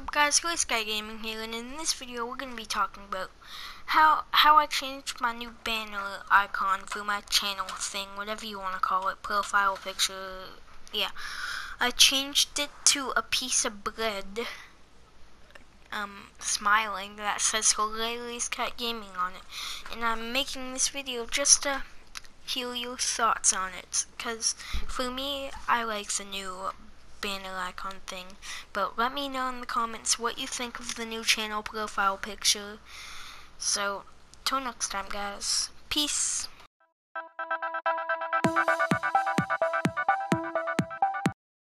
guys, Gray Sky Gaming here, and in this video we're going to be talking about how how I changed my new banner icon for my channel thing, whatever you want to call it, profile picture, yeah. I changed it to a piece of bread, um, smiling, that says Hilarious Cat Gaming on it, and I'm making this video just to hear your thoughts on it, because for me, I like the new banner icon thing. But let me know in the comments what you think of the new channel profile picture. So, till next time guys. Peace.